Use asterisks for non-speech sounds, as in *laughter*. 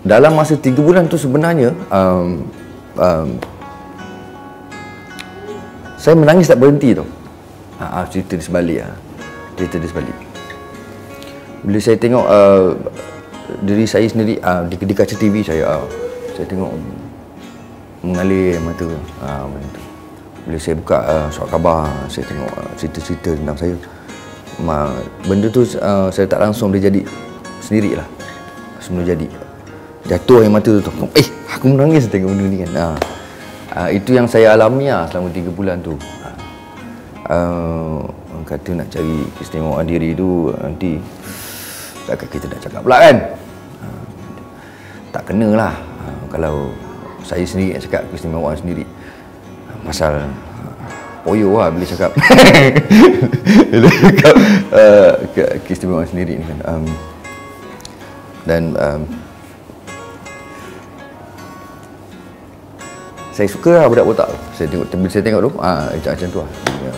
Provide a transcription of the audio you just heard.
dalam masa 3 bulan tu sebenarnya um, um, saya menangis tak berhenti tu. Ha, cerita di sebalik ah. Cerita di sebalik. Bila saya tengok uh, diri saya sendiri uh, di, di kaca TV saya uh, saya tengok mengalir mata uh, tu. Bila saya buka uh, surat khabar, saya tengok uh, cerita-cerita tentang saya. Ma, benda tu uh, saya tak langsung dia jadi sendirilah. Semua jadi. Jatuh air mata tu. Eh, aku menangis tengok benda ni kan. Uh, itu yang saya alami lah selama 3 bulan tu. Uh, orang kata nak cari keistimewaan diri tu nanti takkan kita nak cakap pula kan uh, tak kena lah uh, kalau saya sendiri nak cakap keistimewaan sendiri uh, pasal poyo lah bila cakap *laughs* bila cakap uh, keistimewaan sendiri ni kan um, dan um, saya suka lah budak botak Saya tengok saya tengok tu, ah macam macam tu lah. Ya.